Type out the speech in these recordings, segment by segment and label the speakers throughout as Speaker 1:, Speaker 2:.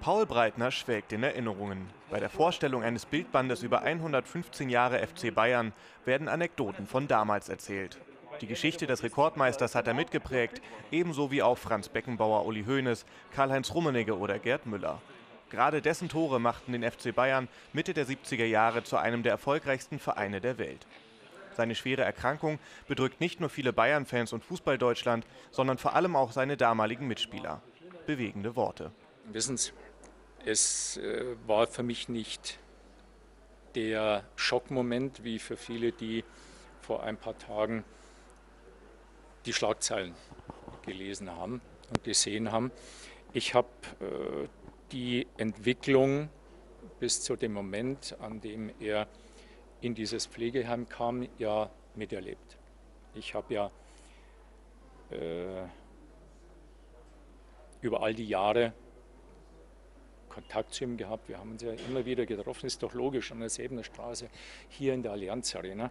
Speaker 1: Paul Breitner schwelgt in Erinnerungen. Bei der Vorstellung eines Bildbandes über 115 Jahre FC Bayern werden Anekdoten von damals erzählt. Die Geschichte des Rekordmeisters hat er mitgeprägt, ebenso wie auch Franz Beckenbauer, Uli Hoeneß, Karl-Heinz Rummenigge oder Gerd Müller. Gerade dessen Tore machten den FC Bayern Mitte der 70er Jahre zu einem der erfolgreichsten Vereine der Welt. Seine schwere Erkrankung bedrückt nicht nur viele Bayern-Fans und Fußball-Deutschland, sondern vor allem auch seine damaligen Mitspieler. Bewegende Worte.
Speaker 2: Wissen Sie, es äh, war für mich nicht der Schockmoment, wie für viele, die vor ein paar Tagen die Schlagzeilen gelesen haben und gesehen haben. Ich habe äh, die Entwicklung bis zu dem Moment, an dem er in dieses Pflegeheim kam, ja miterlebt. Ich habe ja äh, über all die Jahre Kontakt zu ihm gehabt. Wir haben uns ja immer wieder getroffen, ist doch logisch, an derselben Straße hier in der Allianz Arena.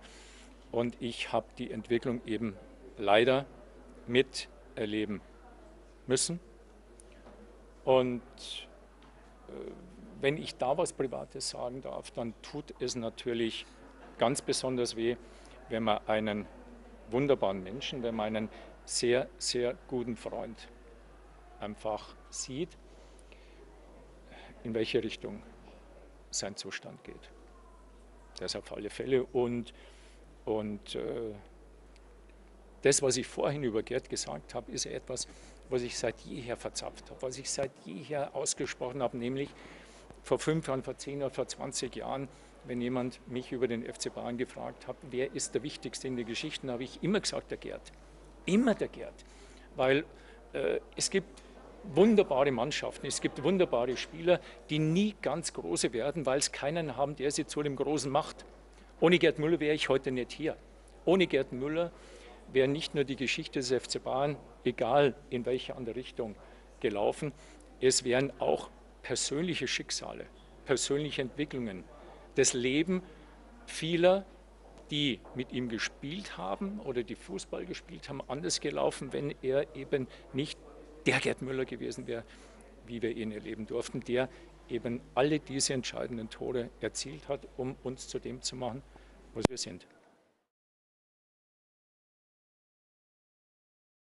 Speaker 2: Und ich habe die Entwicklung eben leider miterleben müssen. Und äh, wenn ich da was Privates sagen darf, dann tut es natürlich ganz besonders weh, wenn man einen wunderbaren Menschen, wenn man einen sehr, sehr guten Freund einfach sieht, in welche Richtung sein Zustand geht. Das auf alle Fälle. Und, und äh, das, was ich vorhin über Gerd gesagt habe, ist etwas, was ich seit jeher verzapft habe, was ich seit jeher ausgesprochen habe, nämlich vor fünf Jahren, vor zehn Jahren, vor 20 Jahren, wenn jemand mich über den FC Bayern gefragt hat, wer ist der Wichtigste in der Geschichte, habe ich immer gesagt, der Gerd. Immer der Gerd. Weil äh, es gibt wunderbare Mannschaften, es gibt wunderbare Spieler, die nie ganz große werden, weil es keinen haben, der sie zu dem Großen macht. Ohne Gerd Müller wäre ich heute nicht hier. Ohne Gerd Müller wäre nicht nur die Geschichte des FC Bayern, egal in welche andere Richtung, gelaufen, es wären auch persönliche Schicksale, persönliche Entwicklungen, das Leben vieler, die mit ihm gespielt haben oder die Fußball gespielt haben, anders gelaufen, wenn er eben nicht der Gerd Müller gewesen wäre, wie wir ihn erleben durften, der eben alle diese entscheidenden Tore erzielt hat, um uns zu dem zu machen, was wir sind.